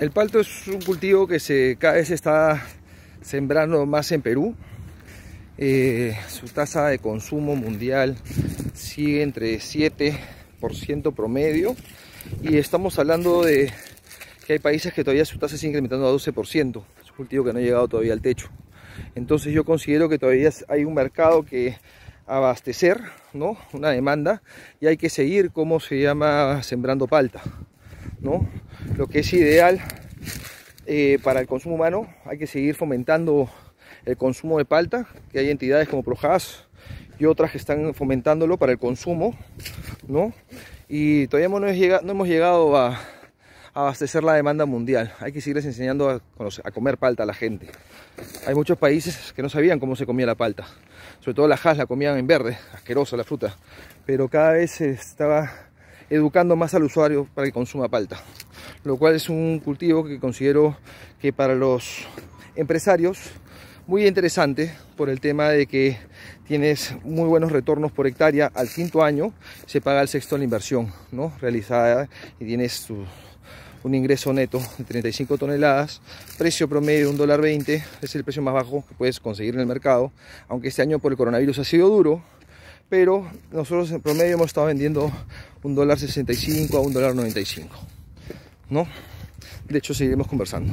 El palto es un cultivo que se, cada vez está sembrando más en Perú. Eh, su tasa de consumo mundial sigue entre 7% promedio y estamos hablando de que hay países que todavía su tasa sigue incrementando a 12%. Es un cultivo que no ha llegado todavía al techo. Entonces yo considero que todavía hay un mercado que abastecer, ¿no? Una demanda y hay que seguir, como se llama, sembrando palta, ¿no? Lo que es ideal eh, para el consumo humano, hay que seguir fomentando el consumo de palta, que hay entidades como Projas y otras que están fomentándolo para el consumo, ¿no? Y todavía no, no hemos llegado a, abastecer la demanda mundial. Hay que seguirles enseñando a, comer palta a la gente. Hay muchos países que no sabían cómo se comía la palta. Sobre todo la has la comían en verde, asquerosa la fruta. Pero cada vez estaba educando más al usuario para que consuma palta. Lo cual es un cultivo que considero que para los empresarios muy interesante por el tema de que tienes muy buenos retornos por hectárea al quinto año se paga el sexto la inversión ¿no? realizada y tienes un ingreso neto de 35 toneladas precio promedio de un dólar 20 es el precio más bajo que puedes conseguir en el mercado aunque este año por el coronavirus ha sido duro pero nosotros en promedio hemos estado vendiendo un dólar 65 a un dólar 95 ¿no? de hecho seguiremos conversando